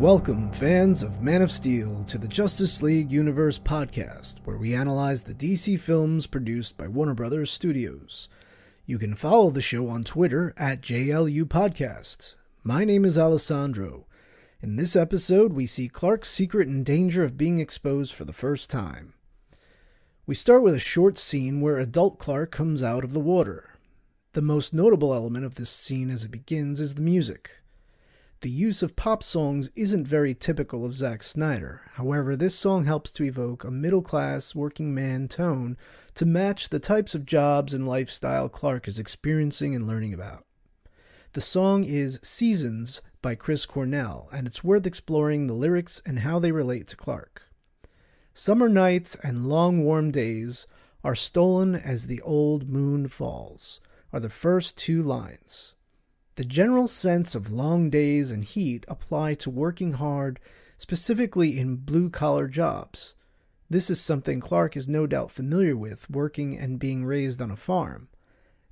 Welcome, fans of Man of Steel, to the Justice League Universe podcast, where we analyze the DC films produced by Warner Brothers Studios. You can follow the show on Twitter at JLU Podcast. My name is Alessandro. In this episode, we see Clark's secret in danger of being exposed for the first time. We start with a short scene where adult Clark comes out of the water. The most notable element of this scene as it begins is the music. The use of pop songs isn't very typical of Zack Snyder. However, this song helps to evoke a middle class, working man tone to match the types of jobs and lifestyle Clark is experiencing and learning about. The song is Seasons by Chris Cornell, and it's worth exploring the lyrics and how they relate to Clark. Summer nights and long warm days are stolen as the old moon falls, are the first two lines. The general sense of long days and heat apply to working hard, specifically in blue collar jobs. This is something Clark is no doubt familiar with, working and being raised on a farm,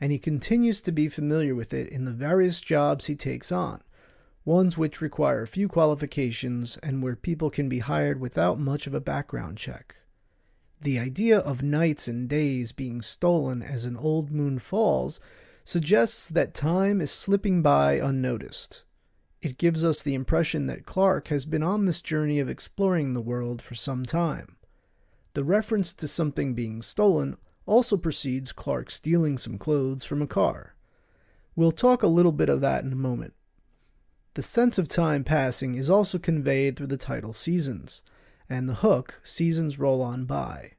and he continues to be familiar with it in the various jobs he takes on, ones which require few qualifications and where people can be hired without much of a background check. The idea of nights and days being stolen as an old moon falls suggests that time is slipping by unnoticed. It gives us the impression that Clark has been on this journey of exploring the world for some time. The reference to something being stolen also precedes Clark stealing some clothes from a car. We'll talk a little bit of that in a moment. The sense of time passing is also conveyed through the title Seasons, and the hook Seasons Roll On By.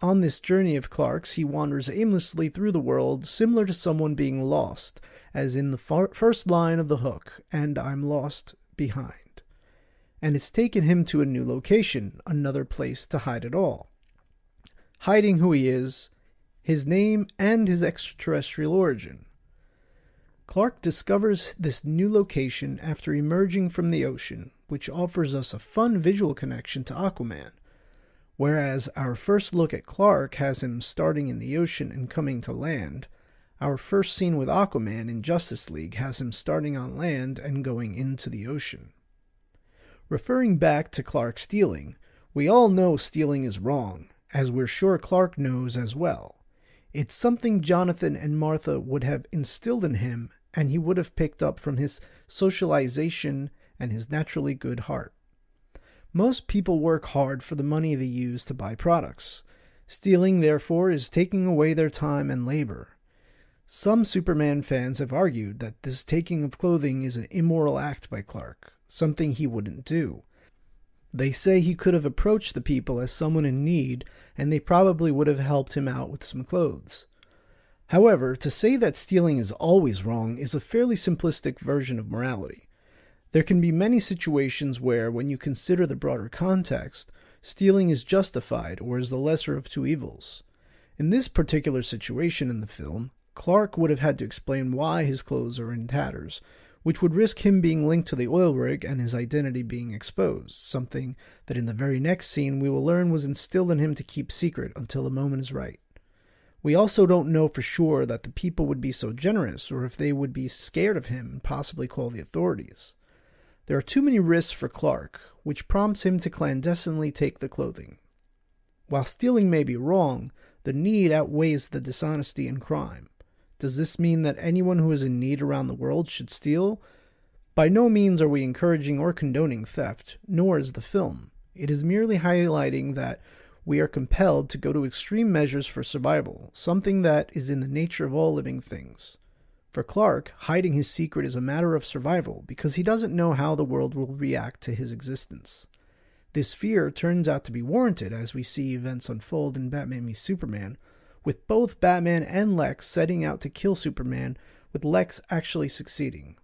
On this journey of Clark's, he wanders aimlessly through the world, similar to someone being lost, as in the far- first line of the hook, and I'm lost behind. And it's taken him to a new location, another place to hide it all. Hiding who he is, his name, and his extraterrestrial origin. Clark discovers this new location after emerging from the ocean, which offers us a fun visual connection to Aquaman Whereas our first look at Clark has him starting in the ocean and coming to land, our first scene with Aquaman in Justice League has him starting on land and going into the ocean. Referring back to Clark stealing, we all know stealing is wrong, as we're sure Clark knows as well. It's something Jonathan and Martha would have instilled in him, and he would have picked up from his socialization and his naturally good heart. Most people work hard for the money they use to buy products. Stealing, therefore, is taking away their time and labor. Some Superman fans have argued that this taking of clothing is an immoral act by Clark, something he wouldn't do. They say he could have approached the people as someone in need, and they probably would have helped him out with some clothes. However, to say that stealing is always wrong is a fairly simplistic version of morality. There can be many situations where, when you consider the broader context, stealing is justified or is the lesser of two evils. In this particular situation in the film, Clark would have had to explain why his clothes are in tatters, which would risk him being linked to the oil rig and his identity being exposed, something that in the very next scene we will learn was instilled in him to keep secret until the moment is right. We also don't know for sure that the people would be so generous or if they would be scared of him and possibly call the authorities. There are too many risks for Clark, which prompts him to clandestinely take the clothing. While stealing may be wrong, the need outweighs the dishonesty and crime. Does this mean that anyone who is in need around the world should steal? By no means are we encouraging or condoning theft, nor is the film. It is merely highlighting that we are compelled to go to extreme measures for survival, something that is in the nature of all living things. For Clark, hiding his secret is a matter of survival because he doesn't know how the world will react to his existence. This fear turns out to be warranted as we see events unfold in Batman v Superman, with both Batman and Lex setting out to kill Superman, with Lex actually succeeding.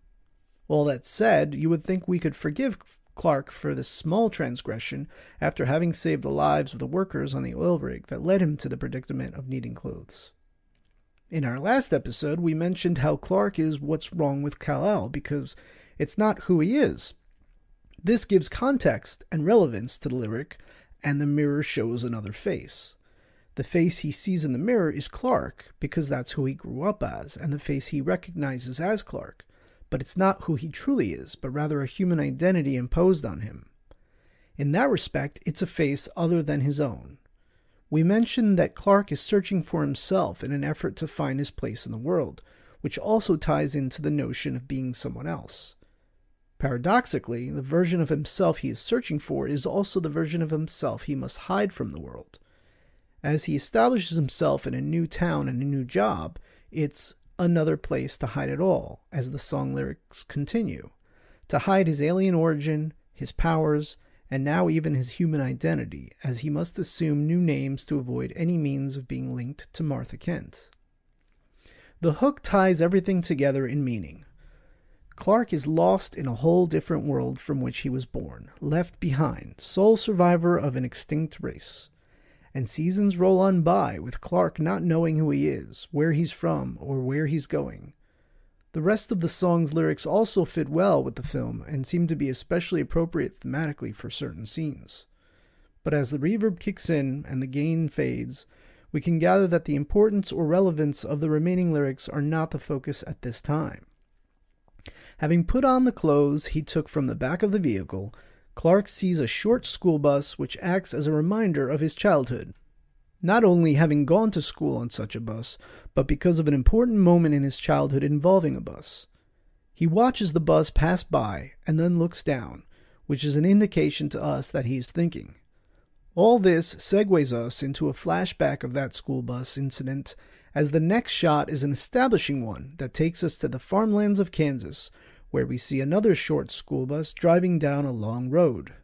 All that said, you would think we could forgive Clark for this small transgression after having saved the lives of the workers on the oil rig that led him to the predicament of needing clothes. In our last episode, we mentioned how Clark is what's wrong with Kal-El because it's not who he is. This gives context and relevance to the lyric, and the mirror shows another face. The face he sees in the mirror is Clark because that's who he grew up as, and the face he recognizes as Clark. but it's not who he truly is, but rather a human identity imposed on him. In that respect, it's a face other than his own. We mentioned that Clark is searching for himself in an effort to find his place in the world, which also ties into the notion of being someone else. Paradoxically, the version of himself he is searching for is also the version of himself he must hide from the world. As he establishes himself in a new town and a new job, it's another place to hide it all, as the song lyrics continue. To hide his alien origin, his powers, and now even his human identity, as he must assume new names to avoid any means of being linked to Martha Kent. The hook ties everything together in meaning. Clark is lost in a whole different world from which he was born, left behind, sole survivor of an extinct race. And seasons roll on by with Clark not knowing who he is, where he's from, or where he's going. The rest of the song's lyrics also fit well with the film and seem to be especially appropriate thematically for certain scenes. But as the reverb kicks in and the gain fades, we can gather that the importance or relevance of the remaining lyrics are not the focus at this time. Having put on the clothes he took from the back of the vehicle, Clark sees a short school bus which acts as a reminder of his childhood not only having gone to school on such a bus, but because of an important moment in his childhood involving a bus. He watches the bus pass by and then looks down, which is an indication to us that he is thinking. All this segues us into a flashback of that school bus incident, as the next shot is an establishing one that takes us to the farmlands of Kansas, where we see another short school bus driving down a long road.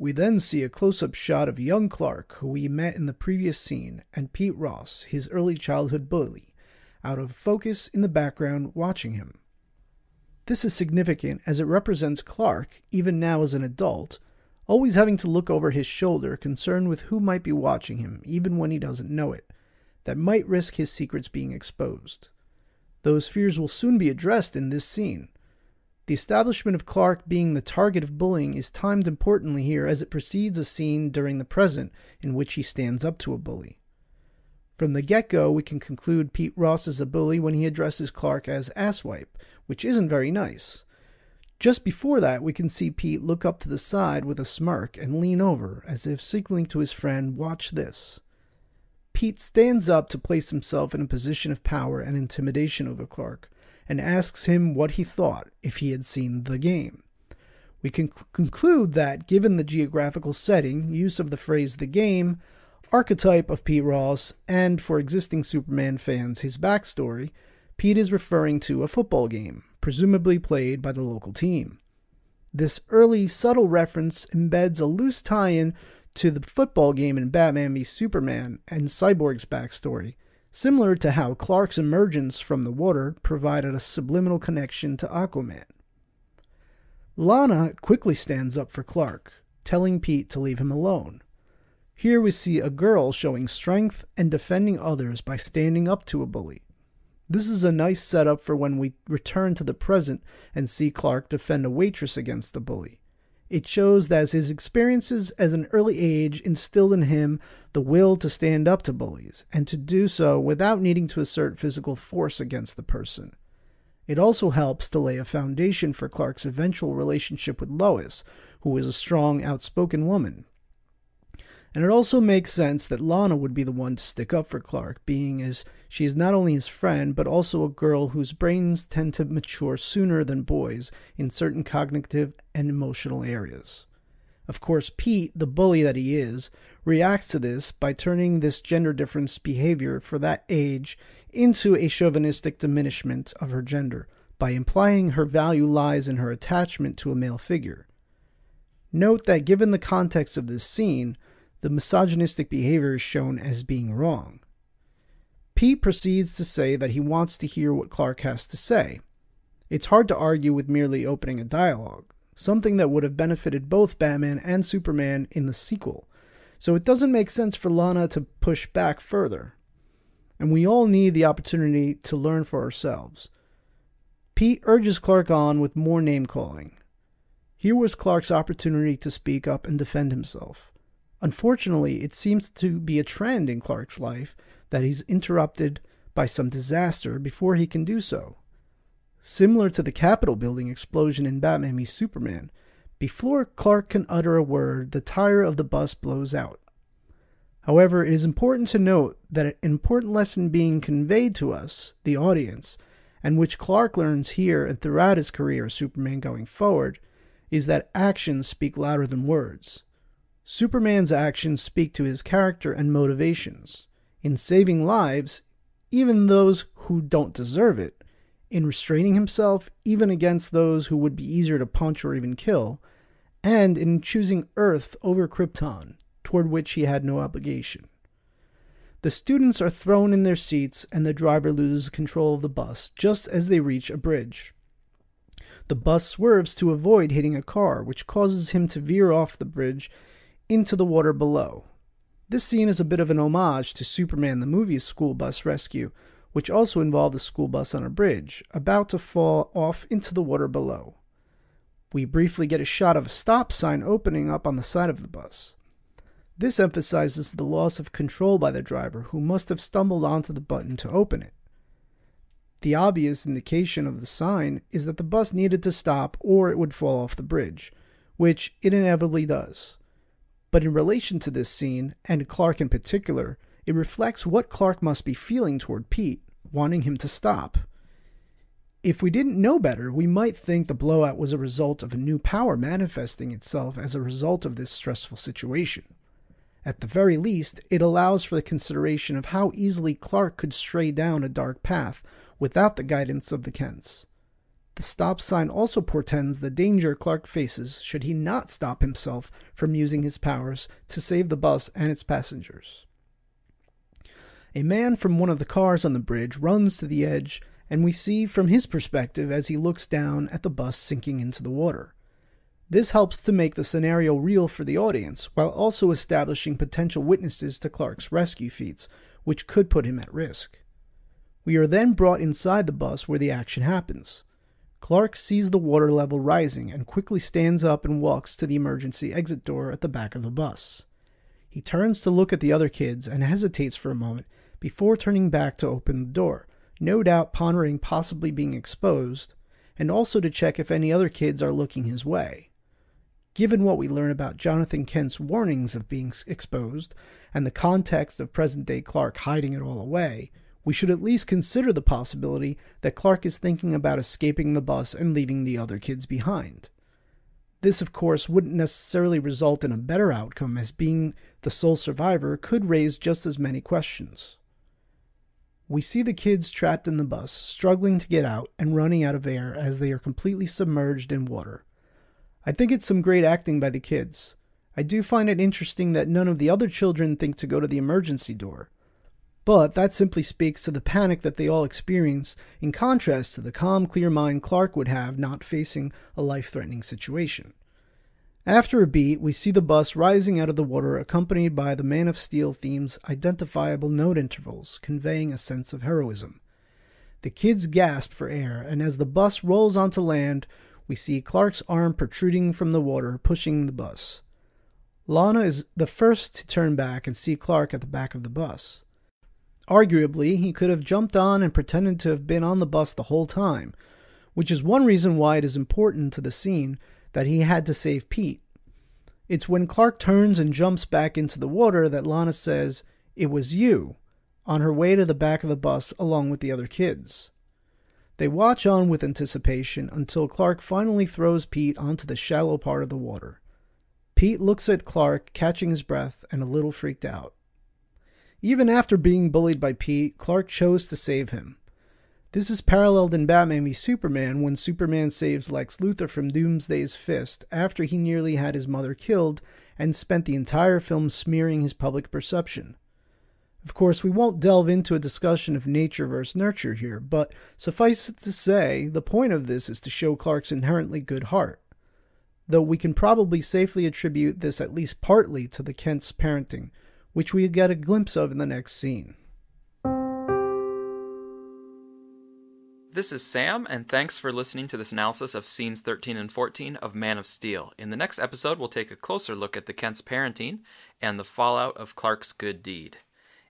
We then see a close up shot of young Clark, who we met in the previous scene, and Pete Ross, his early childhood bully, out of focus in the background watching him. This is significant as it represents Clark, even now as an adult, always having to look over his shoulder, concerned with who might be watching him, even when he doesn't know it, that might risk his secrets being exposed. Those fears will soon be addressed in this scene, the establishment of Clark being the target of bullying is timed importantly here as it precedes a scene during the present in which he stands up to a bully. From the get go, we can conclude Pete Ross is a bully when he addresses Clark as asswipe, which isn't very nice. Just before that, we can see Pete look up to the side with a smirk and lean over, as if signaling to his friend, Watch this. Pete stands up to place himself in a position of power and intimidation over Clark, and asks him what he thought if he had seen the game. We can conclude that, given the geographical setting, use of the phrase the game, archetype of Pete Ross, and for existing Superman fans, his backstory, Pete is referring to a football game, presumably played by the local team. This early, subtle reference embeds a loose tie in to the football game in Batman v Superman and Cyborg's backstory, similar to how Clark's emergence from the water provided a subliminal connection to Aquaman. Lana quickly stands up for Clark, telling Pete to leave him alone. Here we see a girl showing strength and defending others by standing up to a bully. This is a nice setup for when we return to the present and see Clark defend a waitress against the bully. It shows that his experiences as an early age instilled in him the will to stand up to bullies, and to do so without needing to assert physical force against the person. It also helps to lay a foundation for Clark's eventual relationship with Lois, who is a strong, outspoken woman. And it also makes sense that Lana would be the one to stick up for Clark, being as she is not only his friend, but also a girl whose brains tend to mature sooner than boys in certain cognitive and emotional areas. Of course, Pete, the bully that he is, reacts to this by turning this gender difference behavior for that age into a chauvinistic diminishment of her gender by implying her value lies in her attachment to a male figure. Note that given the context of this scene, the misogynistic behavior is shown as being wrong. Pete proceeds to say that he wants to hear what Clark has to say. It's hard to argue with merely opening a dialogue, something that would have benefited both Batman and Superman in the sequel, so it doesn't make sense for Lana to push back further. And we all need the opportunity to learn for ourselves. Pete urges Clark on with more name calling. Here was Clark's opportunity to speak up and defend himself. Unfortunately, it seems to be a trend in Clark's life that he's interrupted by some disaster before he can do so. Similar to the Capitol building explosion in Batman v Superman, before Clark can utter a word, the tire of the bus blows out. However, it is important to note that an important lesson being conveyed to us, the audience, and which Clark learns here and throughout his career as Superman going forward, is that actions speak louder than words. Superman's actions speak to his character and motivations. In saving lives, even those who don't deserve it, in restraining himself even against those who would be easier to punch or even kill, and in choosing Earth over Krypton, toward which he had no obligation. The students are thrown in their seats and the driver loses control of the bus just as they reach a bridge. The bus swerves to avoid hitting a car, which causes him to veer off the bridge into the water below. This scene is a bit of an homage to Superman the movie's school bus rescue, which also involved a school bus on a bridge, about to fall off into the water below. We briefly get a shot of a stop sign opening up on the side of the bus. This emphasizes the loss of control by the driver, who must have stumbled onto the button to open it. The obvious indication of the sign is that the bus needed to stop or it would fall off the bridge, which it inevitably does. But in relation to this scene, and Clark in particular, it reflects what Clark must be feeling toward Pete, wanting him to stop. If we didn't know better, we might think the blowout was a result of a new power manifesting itself as a result of this stressful situation. At the very least, it allows for the consideration of how easily Clark could stray down a dark path without the guidance of the Kents. The stop sign also portends the danger Clark faces should he not stop himself from using his powers to save the bus and its passengers. A man from one of the cars on the bridge runs to the edge, and we see from his perspective as he looks down at the bus sinking into the water. This helps to make the scenario real for the audience, while also establishing potential witnesses to Clark's rescue feats, which could put him at risk. We are then brought inside the bus where the action happens. Clark sees the water level rising and quickly stands up and walks to the emergency exit door at the back of the bus. He turns to look at the other kids and hesitates for a moment before turning back to open the door, no doubt pondering possibly being exposed, and also to check if any other kids are looking his way. Given what we learn about Jonathan Kent's warnings of being exposed and the context of present day Clark hiding it all away, we should at least consider the possibility that Clark is thinking about escaping the bus and leaving the other kids behind. This, of course, wouldn't necessarily result in a better outcome, as being the sole survivor could raise just as many questions. We see the kids trapped in the bus, struggling to get out and running out of air as they are completely submerged in water. I think it's some great acting by the kids. I do find it interesting that none of the other children think to go to the emergency door. But that simply speaks to the panic that they all experience, in contrast to the calm, clear mind Clark would have not facing a life threatening situation. After a beat, we see the bus rising out of the water, accompanied by the Man of Steel theme's identifiable note intervals, conveying a sense of heroism. The kids gasp for air, and as the bus rolls onto land, we see Clark's arm protruding from the water, pushing the bus. Lana is the first to turn back and see Clark at the back of the bus. Arguably, he could have jumped on and pretended to have been on the bus the whole time, which is one reason why it is important to the scene that he had to save Pete. It's when Clark turns and jumps back into the water that Lana says, It was you, on her way to the back of the bus along with the other kids. They watch on with anticipation until Clark finally throws Pete onto the shallow part of the water. Pete looks at Clark, catching his breath and a little freaked out. Even after being bullied by Pete, Clark chose to save him. This is paralleled in Batman v Superman when Superman saves Lex Luthor from Doomsday's fist after he nearly had his mother killed and spent the entire film smearing his public perception. Of course, we won't delve into a discussion of nature versus nurture here, but suffice it to say, the point of this is to show Clark's inherently good heart. Though we can probably safely attribute this at least partly to the Kent's parenting, which we get a glimpse of in the next scene. This is Sam, and thanks for listening to this analysis of scenes 13 and 14 of Man of Steel. In the next episode, we'll take a closer look at the Kent's parenting and the fallout of Clark's good deed.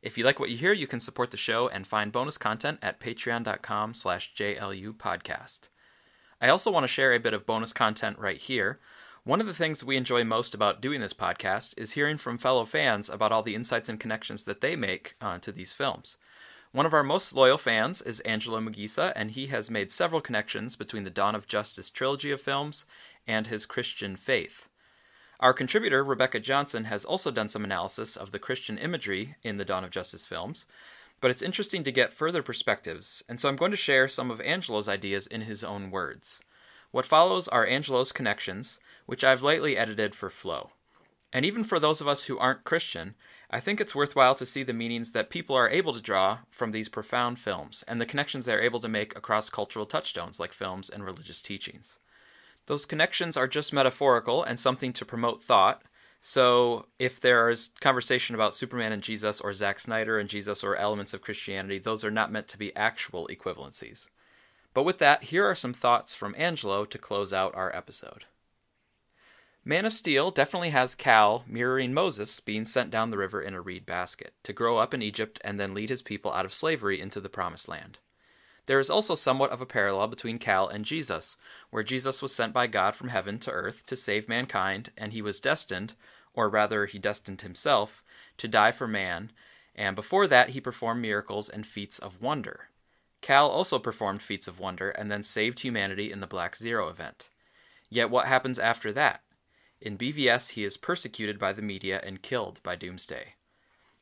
If you like what you hear, you can support the show and find bonus content at patreon.com slash jlupodcast. I also want to share a bit of bonus content right here. One of the things we enjoy most about doing this podcast is hearing from fellow fans about all the insights and connections that they make uh, to these films. One of our most loyal fans is Angelo Mugisa, and he has made several connections between the Dawn of Justice trilogy of films and his Christian faith. Our contributor, Rebecca Johnson, has also done some analysis of the Christian imagery in the Dawn of Justice films, but it's interesting to get further perspectives, and so I'm going to share some of Angelo's ideas in his own words. What follows are Angelo's connections, which I've lately edited for flow. And even for those of us who aren't Christian, I think it's worthwhile to see the meanings that people are able to draw from these profound films and the connections they're able to make across cultural touchstones like films and religious teachings. Those connections are just metaphorical and something to promote thought. So, if there's conversation about Superman and Jesus, or Zack Snyder and Jesus, or elements of Christianity, those are not meant to be actual equivalencies. But with that, here are some thoughts from Angelo to close out our episode. Man of Steel definitely has Kal mirroring Moses being sent down the river in a reed basket to grow up in Egypt and then lead his people out of slavery into the Promised Land. There is also somewhat of a parallel between Kal and Jesus, where Jesus was sent by God from heaven to earth to save mankind, and he was destined, or rather, he destined himself, to die for man, and before that, he performed miracles and feats of wonder. Kal also performed feats of wonder and then saved humanity in the Black Zero event. Yet what happens after that? In BVS, he is persecuted by the media and killed by Doomsday.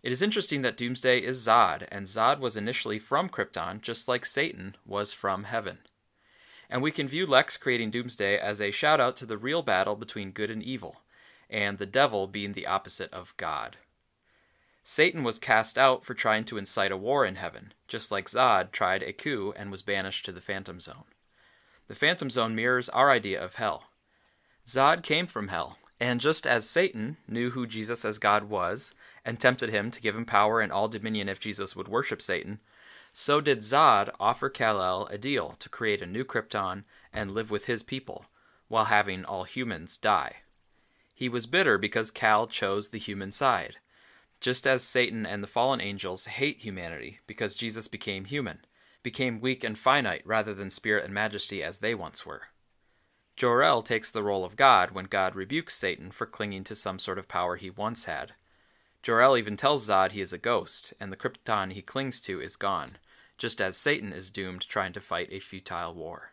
It is interesting that Doomsday is Zod, and Zod was initially from Krypton, just like Satan was from heaven. And we can view Lex creating Doomsday as a shout out to the real battle between good and evil, and the devil being the opposite of God. Satan was cast out for trying to incite a war in heaven, just like Zod tried a coup and was banished to the Phantom Zone. The Phantom Zone mirrors our idea of hell. Zod came from hell, and just as Satan knew who Jesus as God was, and tempted him to give him power and all dominion if Jesus would worship Satan, so did Zod offer Kal-El a deal to create a new Krypton and live with his people, while having all humans die. He was bitter because Kal chose the human side, just as Satan and the fallen angels hate humanity because Jesus became human, became weak and finite rather than spirit and majesty as they once were. Jor-El takes the role of God when God rebukes Satan for clinging to some sort of power he once had. Jor-El even tells Zod he is a ghost, and the Krypton he clings to is gone, just as Satan is doomed trying to fight a futile war.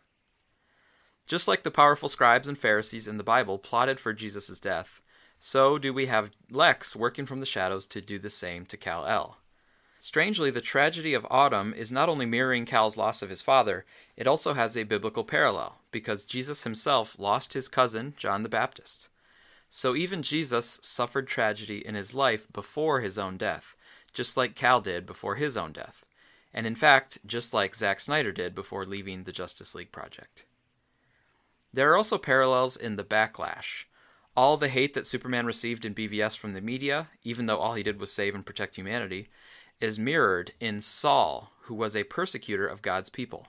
Just like the powerful scribes and Pharisees in the Bible plotted for Jesus' death, so do we have Lex working from the shadows to do the same to Kal-El. Strangely, the tragedy of Autumn is not only mirroring Kal's loss of his father, it also has a biblical parallel, because Jesus himself lost his cousin, John the Baptist. So even Jesus suffered tragedy in his life before his own death, just like Cal did before his own death, and in fact, just like Zack Snyder did before leaving the Justice League project. There are also parallels in the backlash. All the hate that Superman received in BVS from the media, even though all he did was save and protect humanity, is mirrored in Saul, who was a persecutor of God's people.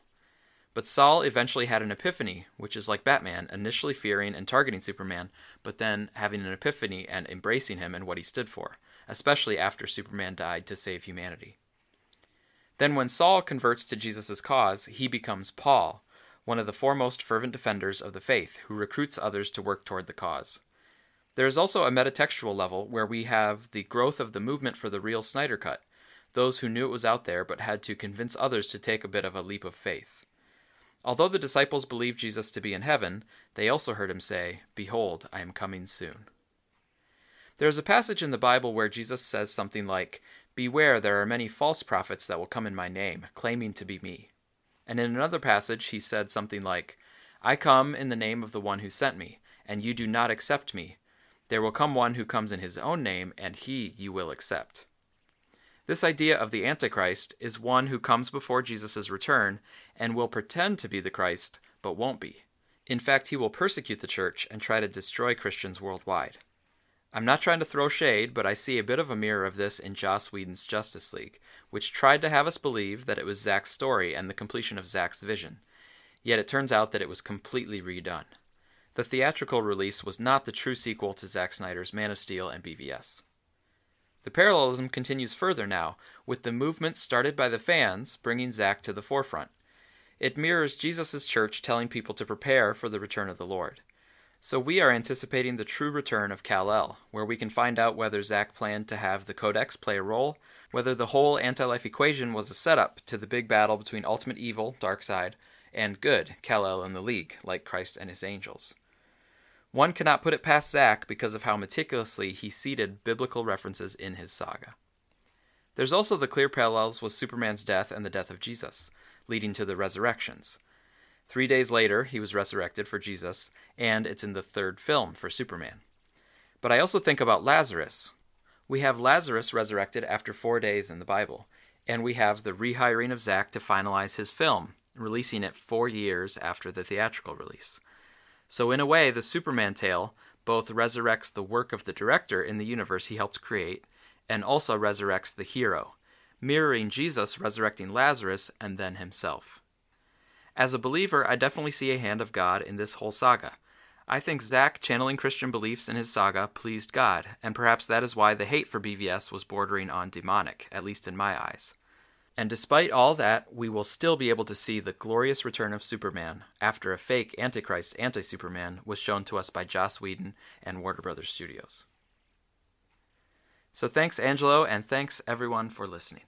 But Saul eventually had an epiphany, which is like Batman, initially fearing and targeting Superman, but then having an epiphany and embracing him and what he stood for, especially after Superman died to save humanity. Then, when Saul converts to Jesus' cause, he becomes Paul, one of the foremost fervent defenders of the faith, who recruits others to work toward the cause. There is also a metatextual level where we have the growth of the movement for the real Snyder Cut, those who knew it was out there but had to convince others to take a bit of a leap of faith. Although the disciples believed Jesus to be in heaven, they also heard him say, Behold, I am coming soon. There is a passage in the Bible where Jesus says something like, Beware, there are many false prophets that will come in my name, claiming to be me. And in another passage, he said something like, I come in the name of the one who sent me, and you do not accept me. There will come one who comes in his own name, and he you will accept. This idea of the Antichrist is one who comes before Jesus' return and will pretend to be the Christ, but won't be. In fact, he will persecute the church and try to destroy Christians worldwide. I'm not trying to throw shade, but I see a bit of a mirror of this in Joss Whedon's Justice League, which tried to have us believe that it was Zack's story and the completion of Zack's vision. Yet it turns out that it was completely redone. The theatrical release was not the true sequel to Zack Snyder's Man of Steel and BVS. The parallelism continues further now, with the movement started by the fans bringing Zack to the forefront. It mirrors Jesus' church telling people to prepare for the return of the Lord. So we are anticipating the true return of Kal-El, where we can find out whether Zack planned to have the Codex play a role, whether the whole anti-life equation was a setup to the big battle between ultimate evil, Darkseid, and good, Kal-El and the League, like Christ and his angels. One cannot put it past Zack because of how meticulously he seeded biblical references in his saga. There's also the clear parallels with Superman's death and the death of Jesus, leading to the resurrections. Three days later, he was resurrected for Jesus, and it's in the third film for Superman. But I also think about Lazarus. We have Lazarus resurrected after four days in the Bible, and we have the rehiring of Zack to finalize his film, releasing it four years after the theatrical release. So, in a way, the Superman tale both resurrects the work of the director in the universe he helped create and also resurrects the hero, mirroring Jesus resurrecting Lazarus and then himself. As a believer, I definitely see a hand of God in this whole saga. I think Zack channeling Christian beliefs in his saga pleased God, and perhaps that is why the hate for BVS was bordering on demonic, at least in my eyes. And despite all that, we will still be able to see the glorious return of Superman after a fake Antichrist anti Superman was shown to us by Joss Whedon and Warner Brothers Studios. So thanks, Angelo, and thanks everyone for listening.